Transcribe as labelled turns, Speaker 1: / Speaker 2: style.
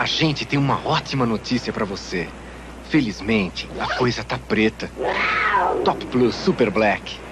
Speaker 1: A gente tem uma ótima notícia para você. Felizmente, a coisa tá preta. Top Plus Super Black.